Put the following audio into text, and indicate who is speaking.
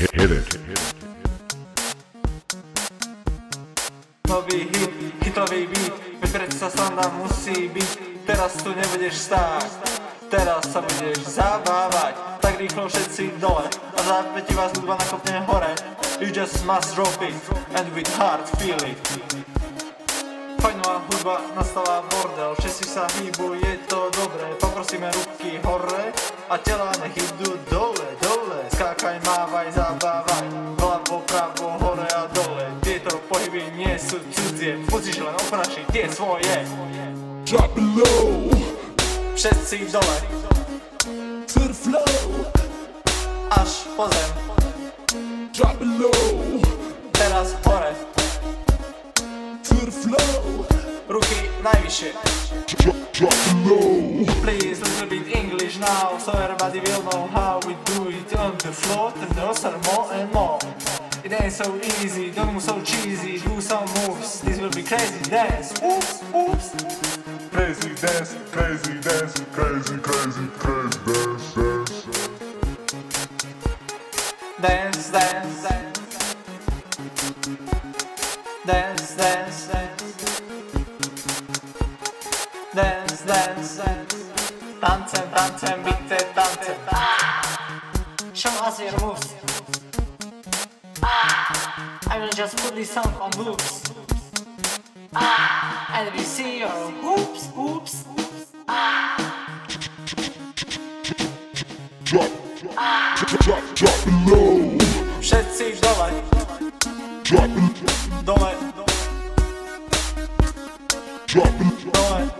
Speaker 1: Hit, hit it.
Speaker 2: Nový hit, hitový beat, veď predsa sranda musí byť. Teraz tu nebudeš stáť, teraz sa budeš zabávať. Tak rýchlo všetci dole a zápäti vás hudba nakopne hore. You just must drop it and with heart feel it. Fajnová hudba nastala bordel, všetci sa hýbu, je to dobré Poprosíme ruky hore a tela nech idú mávaj, zabávaj, vľavo, pravo, hore a dole. Tieto pohyby nie sú cudzie, musíš len oprašiť tie svoje.
Speaker 3: Drop low,
Speaker 2: Všetci dole,
Speaker 3: the flow.
Speaker 2: až po zem,
Speaker 3: Drop low,
Speaker 2: teraz hore.
Speaker 3: The flow.
Speaker 2: Ruky najvyššie.
Speaker 3: Drop, low.
Speaker 2: Please now. So everybody will know how we do it on the floor. And those are more and more. It ain't so easy, don't move so cheesy. Do some moves, this will be crazy dance. Oops, oops.
Speaker 3: Crazy dance, crazy dance, crazy, crazy, crazy dance, dance.
Speaker 2: Dance, dance, dance. Dance, dance, dance. Dance, dance, dance Tancem, tancem, bite, tancem Show us your moves I will just put this song on loops. And we see your hoops, hoops.
Speaker 3: Drop, drop, drop, drop it low.
Speaker 2: Všetci dole,
Speaker 3: Drop it,
Speaker 2: dole,
Speaker 3: drop it,
Speaker 2: dole,
Speaker 3: drop it,